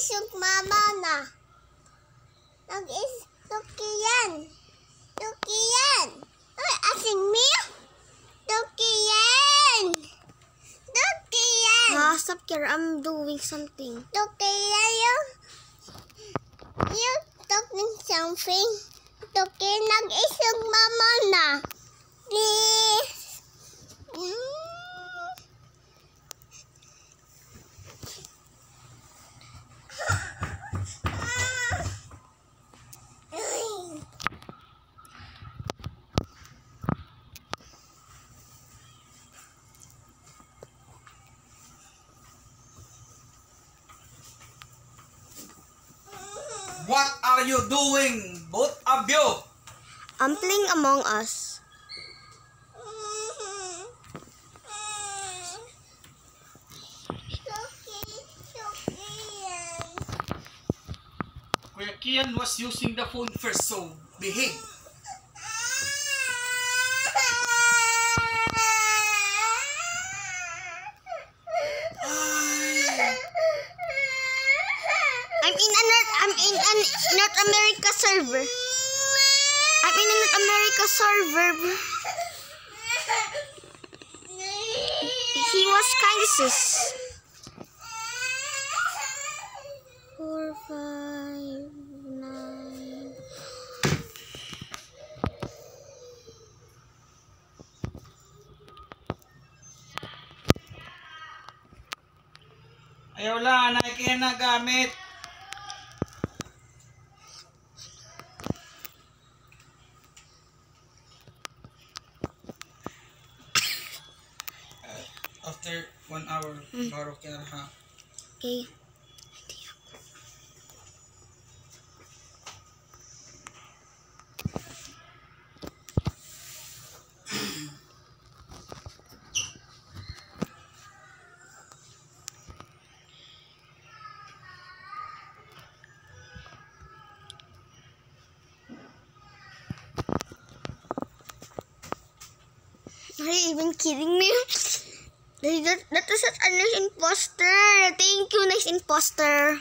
is yung mama na. Dog is Loki yan. Loki yan. Uy, asing me. Loki yan. Loki yan. Ah, stop here. I'm doing something. Loki yan yung... You talking something. Loki nag is yung mama na. Please. You doing, both of you? I'm playing Among Us. Kuya Kian was using the phone first, so behave. I'm in a North, I'm in an North America server. I'm in a North America server. He was Kansas. Four, five, nine. Ayaw la, naikihan na gamit. Okay. Are you even kidding me? That, that is such a nice imposter. Thank you, nice imposter.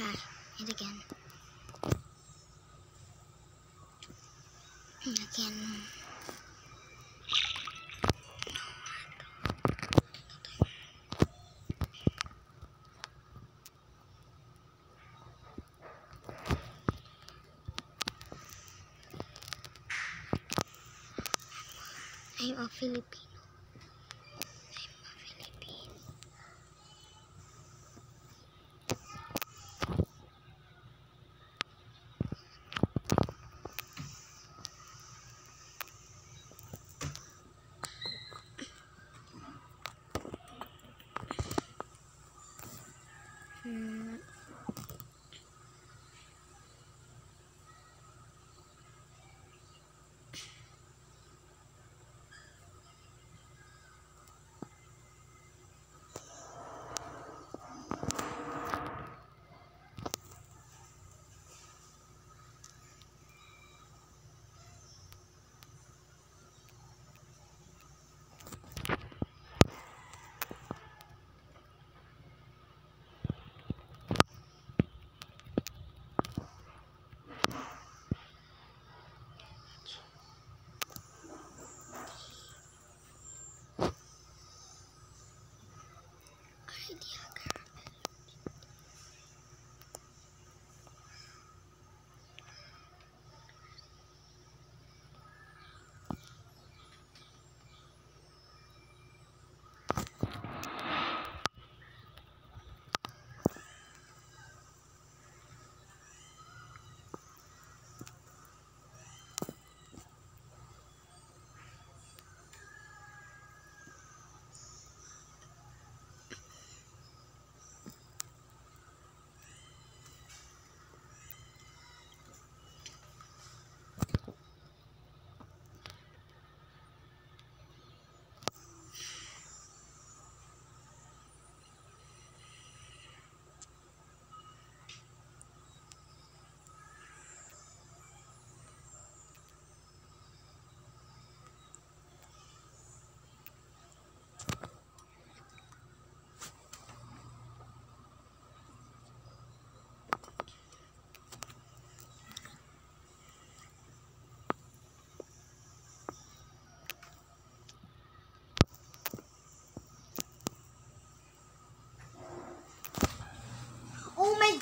Ah, it again. Again. mga Filipino.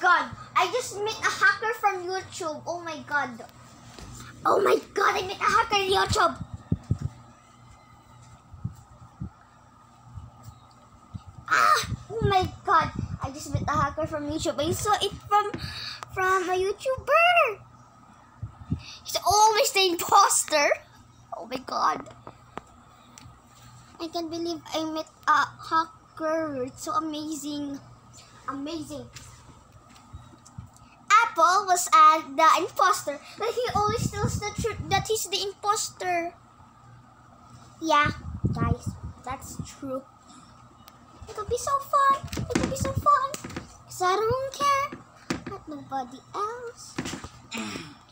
God. I just met a hacker from YouTube. Oh my god. Oh my god, I met a hacker in YouTube. Ah! Oh my god. I just met a hacker from YouTube. I saw it from from a YouTuber. He's always the imposter. Oh my god. I can't believe I met a hacker. It's so amazing. Amazing. Apple was uh, the imposter, but he always tells the truth that he's the imposter. Yeah, guys, that's true. It'll be so fun. It'll be so fun. Because I don't care about nobody else.